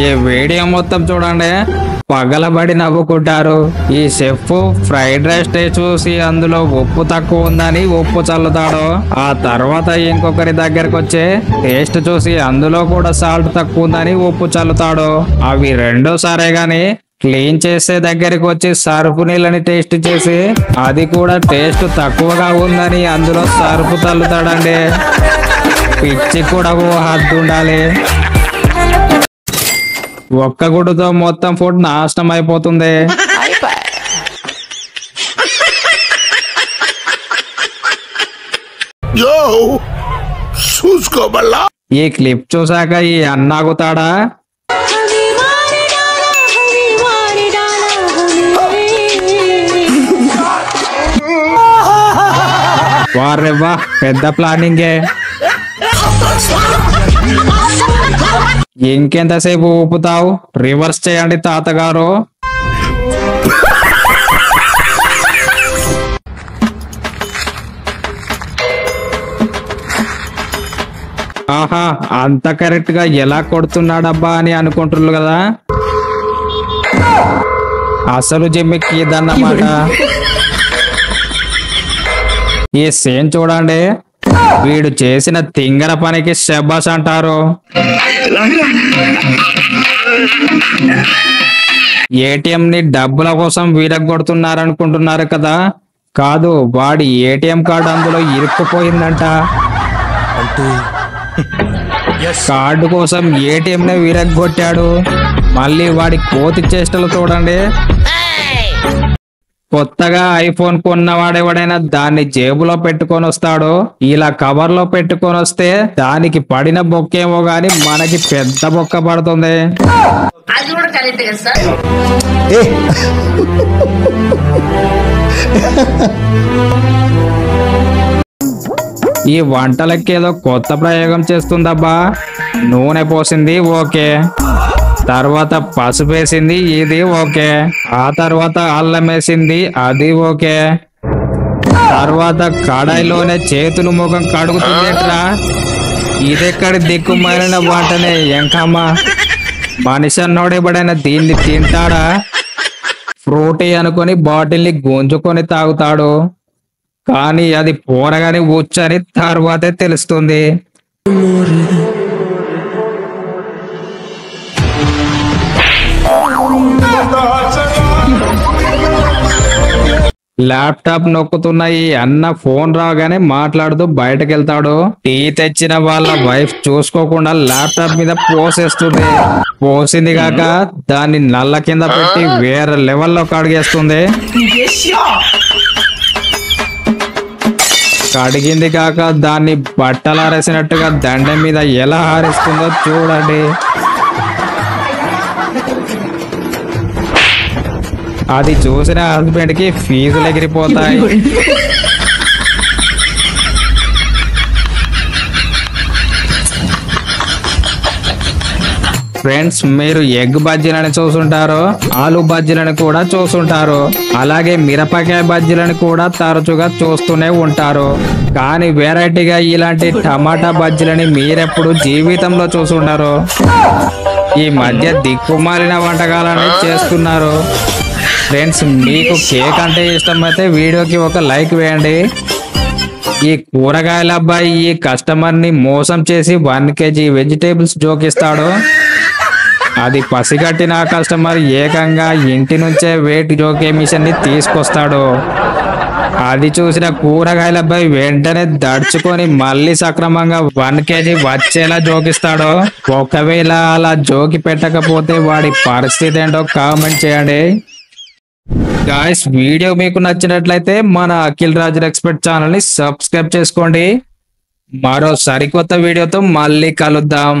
ఈ వీడియో మొత్తం చూడండి. పగలబడి నవ్వుకుంటారు. ఈ షెఫ్ ఫ్రైడ్ రైస్ చూసి అందులో ఉప్పు తక్కువ ఉందని ఉప్పు చల్లుతాడు. ఆ తర్వాత ఇంకొకరి దగ్గరకు వచ్చి టేస్ట్ చూసి అందులో కూడా సాల్ట్ తక్కువ ఉందని ఉప్పు చల్లుతాడు. అవి రెండో సరే గాని క్లీన్ చేసే దగ్గరికి వచ్చి సర్ఫ్ నీళ్ళని టేస్ట్ చేసి అది కూడా టేస్ట్ తక్కువగా ఉందని అందులో సర్ఫ్ చల్లుతాడండి పిచ్చి కూడా ఓ హద్దు ఉండాలి. ఒక్క గుడితో మొత్తం ఫుడ్ నాశనం అయిపోతుంది చూసుకోబల్లా ఈ క్లిప్ చూసాక ఈ అన్నాగుతాడా వారే వా పెద్ద ప్లానింగే ఇంకెంతసేపు ఊపుతావు? రివర్స్ చేయండి తాతగారు. ఆహా అంత కరెక్ట్గా ఎలా కొడుతున్నాడబ్బా అని అనుకుంటున్నారు కదా? అసలు జిమ్మికి ఇదన్నమాట. ఈ సీన్ చూడండి. వీడు చేసిన తింగర పనికి శబాస్ అంటారు. ఏటీఎం ని డబ్బుల కోసం వీరగొడుతున్నారనుకుంటున్నారు కదా. కాదు వాడి ఏటీఎం కార్డు అందులో ఇరుక్కుపోయిందంట. కార్డు కోసం ఏటీఎం ని విరగొట్టాడు మళ్ళీ వాడి కోతి చేష్టలు చూడండి. కొత్తగా ఐఫోన్ కొన్నవాడెవడైనా దాన్ని జేబులో పెట్టుకొని వస్తాడో ఇలా కవర్లో పెట్టుకొని వస్తే దానికి పడిన బొక్కేమో గాని మనకి పెద్ద బొక్క పడుతుంది. ఈ వంటలకి ఏదో కొత్త ప్రయోగం చేస్తుందబ్బా. నూనె పోసింది ఓకే. తర్వాత పసుపు వేసింది ఇది ఓకే. ఆ తర్వాత అల్లం వేసింది అది ఓకే. తర్వాత కడాయిలోనే చేతులు ముఖం కడుగుతుంది ఎట్రా ఇదెక్కడి దిక్కుమాలిన వాటనే ఎంకమ్మా? మనిషి అన్నోడెవడైనా దీన్ని తింటాడా? ఫ్రూటీ అనుకొని బాటిల్ని గుంజుకొని తాగుతాడు. కానీ అది పోరగాని వచ్చని తర్వాతే తెలుస్తుంది. ల్యాప్టాప్ నొక్కుతున్న ఈ అన్న ఫోన్ రాగానే మాట్లాడుతూ బయటకు వెళ్తాడు టీ తెచ్చిన వాళ్ళ వైఫ్ చూసుకోకుండా ల్యాప్టాప్ మీద పోసేస్తుంది. పోసింది కాక దాన్ని నల్ల కింద పెట్టి వేరే లెవెల్లో కడిగేస్తుంది. కడిగింది కాక దాన్ని బట్టలు ఆరేసినట్టుగా దండం మీద ఎలా ఆరేస్తుందో చూడండి. అది చూసిన హస్బెండ్కి ఫీజులు ఎగిరిపోతాయి. ఫ్రెండ్స్ మీరు ఎగ్ బజ్జీలని చూసుంటారు ఆలు బజ్జీలను కూడా చూసుంటారు అలాగే మిరపకాయ బజ్జీలను కూడా తరచుగా చూస్తూనే ఉంటారు. కానీ వెరైటీగా ఇలాంటి టమాటా బజ్జీలని మీరెప్పుడు జీవితంలో చూసుంటారు ఈ మధ్య దిక్కుమాలిన వంటకాలను చేస్తున్నారు. ఫ్రెండ్స్ మీకు కేక్ అంటే ఇష్టమైతే వీడియోకి ఒక లైక్ వేయండి. ఈ కూరగాయల అబ్బాయి ఈ కస్టమర్ని మోసం చేసి వన్ కేజీ వెజిటేబుల్స్ జోకిస్తాడు అది పసిగట్టిన కస్టమర్ ఏకంగా ఇంటి నుంచే వెయిట్ జోకే మిషన్ని తీసుకొస్తాడు. అది చూసిన కూరగాయల అబ్బాయి వెంటనే దడుచుకొని మళ్ళీ సక్రమంగా వన్ కేజీ వచ్చేలా జోకిస్తాడు ఒకవేళ అలా జోకి పెట్టకపోతే వాడి పరిస్థితి ఏంటో కామెంట్ చేయండి. గాయస్ వీడియో మీకు నచ్చినట్లయితే మన అఖిల్ రాజు ఎక్స్పర్ట్ ఛానల్ని సబ్స్క్రైబ్ చేసుకోండి. మరో సరికొత్త వీడియోతో మళ్ళీ కలుద్దాం.